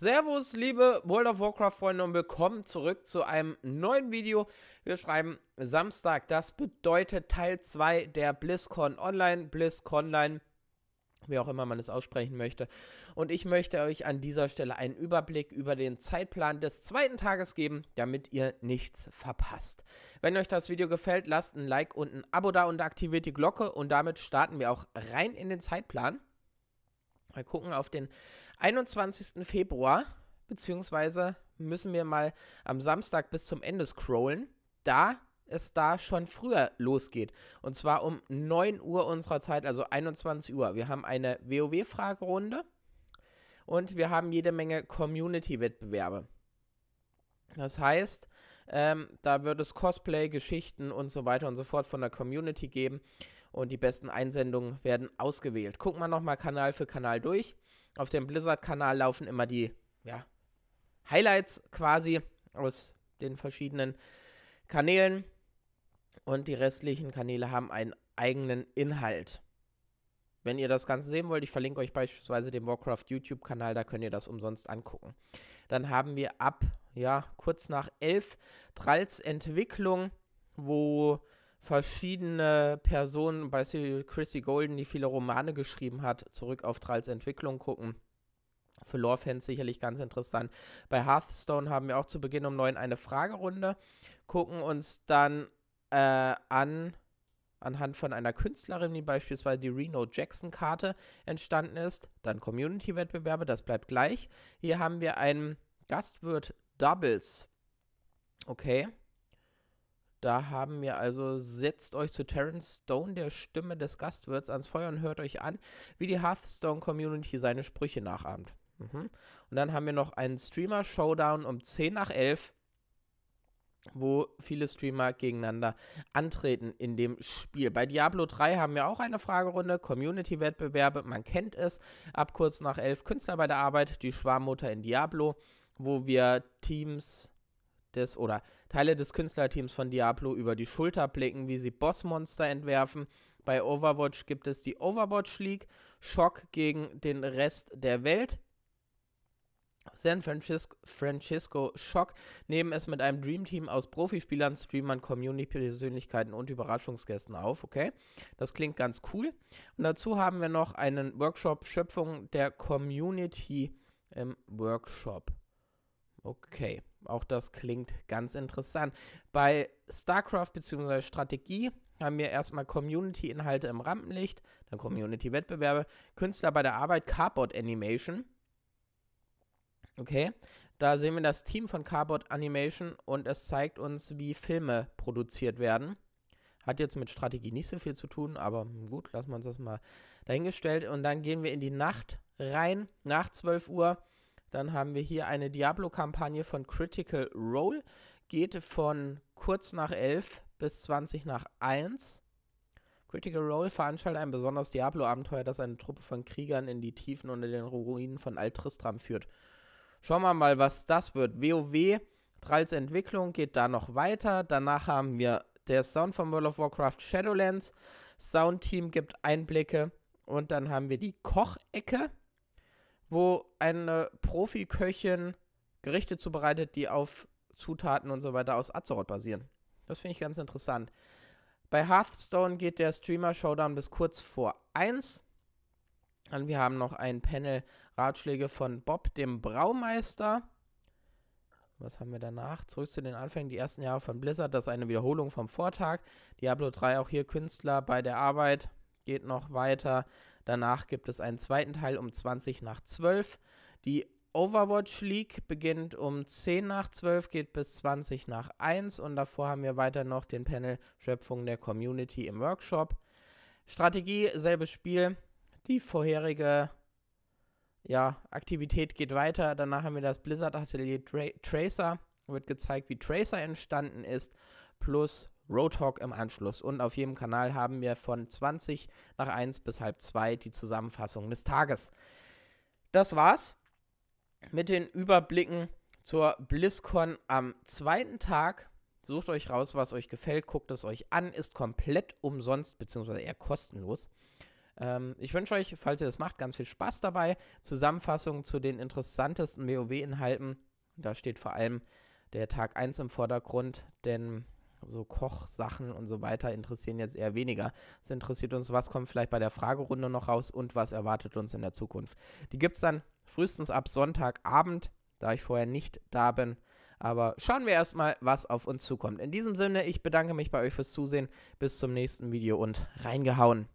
Servus, liebe World of Warcraft-Freunde und willkommen zurück zu einem neuen Video. Wir schreiben Samstag, das bedeutet Teil 2 der BlizzCon Online, BlizzConline, wie auch immer man es aussprechen möchte. Und ich möchte euch an dieser Stelle einen Überblick über den Zeitplan des zweiten Tages geben, damit ihr nichts verpasst. Wenn euch das Video gefällt, lasst ein Like und ein Abo da und aktiviert die Glocke und damit starten wir auch rein in den Zeitplan. Wir gucken auf den 21. Februar, beziehungsweise müssen wir mal am Samstag bis zum Ende scrollen, da es da schon früher losgeht. Und zwar um 9 Uhr unserer Zeit, also 21 Uhr. Wir haben eine WoW-Fragerunde und wir haben jede Menge Community-Wettbewerbe. Das heißt, ähm, da wird es Cosplay, Geschichten und so weiter und so fort von der Community geben und die besten Einsendungen werden ausgewählt. Gucken wir nochmal Kanal für Kanal durch. Auf dem Blizzard-Kanal laufen immer die ja, Highlights quasi aus den verschiedenen Kanälen und die restlichen Kanäle haben einen eigenen Inhalt. Wenn ihr das Ganze sehen wollt, ich verlinke euch beispielsweise den Warcraft YouTube-Kanal, da könnt ihr das umsonst angucken. Dann haben wir ab, ja, kurz nach elf Tralls Entwicklung, wo verschiedene Personen, beispielsweise Chrissy Golden, die viele Romane geschrieben hat, zurück auf Tralls Entwicklung gucken. Für Lore-Fans sicherlich ganz interessant. Bei Hearthstone haben wir auch zu Beginn um neun eine Fragerunde, gucken uns dann äh, an, anhand von einer Künstlerin, wie beispielsweise die Reno Jackson-Karte entstanden ist. Dann Community-Wettbewerbe, das bleibt gleich. Hier haben wir einen Gastwirt Doubles. Okay. Da haben wir also, setzt euch zu Terence Stone, der Stimme des Gastwirts, ans Feuer und hört euch an, wie die Hearthstone-Community seine Sprüche nachahmt. Mhm. Und dann haben wir noch einen Streamer-Showdown um 10 nach 11, wo viele Streamer gegeneinander antreten in dem Spiel. Bei Diablo 3 haben wir auch eine Fragerunde, Community-Wettbewerbe, man kennt es, ab kurz nach 11 Künstler bei der Arbeit, die Schwarmmutter in Diablo, wo wir Teams des oder Teile des Künstlerteams von Diablo über die Schulter blicken, wie sie Bossmonster entwerfen. Bei Overwatch gibt es die Overwatch League, Schock gegen den Rest der Welt. San Francisco, Francisco Shock nehmen es mit einem Dream Team aus Profispielern, Streamern, Community-Persönlichkeiten und Überraschungsgästen auf. Okay, das klingt ganz cool. Und dazu haben wir noch einen Workshop Schöpfung der Community im Workshop. Okay, auch das klingt ganz interessant. Bei StarCraft bzw. Strategie haben wir erstmal Community-Inhalte im Rampenlicht, dann Community-Wettbewerbe, Künstler bei der Arbeit, Cardboard Animation. Okay, da sehen wir das Team von Cardboard Animation und es zeigt uns, wie Filme produziert werden. Hat jetzt mit Strategie nicht so viel zu tun, aber gut, lassen wir uns das mal dahingestellt. Und dann gehen wir in die Nacht rein, nach 12 Uhr. Dann haben wir hier eine Diablo-Kampagne von Critical Role. Geht von kurz nach 11 bis 20 nach 1. Critical Role veranstaltet ein besonderes Diablo-Abenteuer, das eine Truppe von Kriegern in die Tiefen unter den Ruinen von Alt-Tristram führt. Schauen wir mal, was das wird. WoW, Tralls Entwicklung geht da noch weiter. Danach haben wir der Sound von World of Warcraft Shadowlands. Soundteam gibt Einblicke. Und dann haben wir die Kochecke wo eine Profiköchin Gerichte zubereitet, die auf Zutaten und so weiter aus Azeroth basieren. Das finde ich ganz interessant. Bei Hearthstone geht der Streamer-Showdown bis kurz vor 1. Und wir haben noch ein Panel Ratschläge von Bob, dem Braumeister. Was haben wir danach? Zurück zu den Anfängen, die ersten Jahre von Blizzard. Das ist eine Wiederholung vom Vortag. Diablo 3 auch hier Künstler bei der Arbeit. Geht noch weiter. Danach gibt es einen zweiten Teil um 20 nach 12. Die Overwatch League beginnt um 10 nach 12, geht bis 20 nach 1 und davor haben wir weiter noch den Panel Schöpfung der Community im Workshop. Strategie, selbes Spiel. Die vorherige ja, Aktivität geht weiter. Danach haben wir das Blizzard Atelier Tra Tracer. Wird gezeigt, wie Tracer entstanden ist. Plus Roadhog im Anschluss. Und auf jedem Kanal haben wir von 20 nach 1 bis halb 2 die Zusammenfassung des Tages. Das war's mit den Überblicken zur BlizzCon am zweiten Tag. Sucht euch raus, was euch gefällt, guckt es euch an, ist komplett umsonst, beziehungsweise eher kostenlos. Ähm, ich wünsche euch, falls ihr das macht, ganz viel Spaß dabei. Zusammenfassung zu den interessantesten WoW-Inhalten. Da steht vor allem der Tag 1 im Vordergrund, denn so Kochsachen und so weiter interessieren jetzt eher weniger. Es interessiert uns, was kommt vielleicht bei der Fragerunde noch raus und was erwartet uns in der Zukunft. Die gibt es dann frühestens ab Sonntagabend, da ich vorher nicht da bin. Aber schauen wir erstmal, was auf uns zukommt. In diesem Sinne, ich bedanke mich bei euch fürs Zusehen. Bis zum nächsten Video und reingehauen.